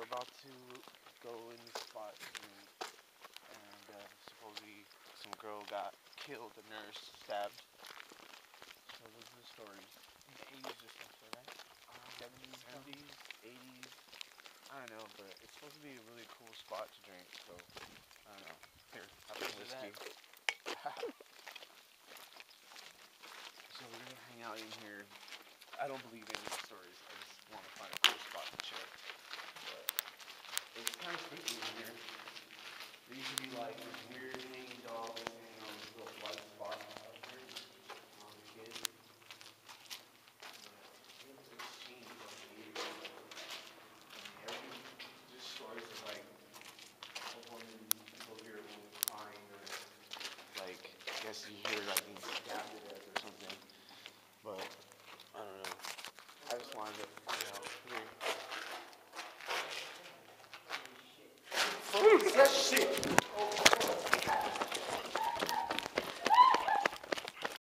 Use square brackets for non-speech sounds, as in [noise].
we're about to go in the spot and, and uh, supposedly some girl got killed, a nurse stabbed. So this is the story. In the 80s or something, right? Um, 70s, 70s, 80s. I don't know, but it's supposed to be a really cool spot to drink. So I don't know. Here, have some whiskey. [laughs] so we're gonna hang out in here. I don't believe any of the stories. I just want to find a cool spot to chill. But of spooky in here. There used be like this weird hanging dogs hanging on this little white spot up here I was a kid. But things have changed over the years. And every just stories of like a woman people hear a woman crying or like I guess you hear like being stabbed to death or something. But I don't know. I just wanted to find out. Here. That shit?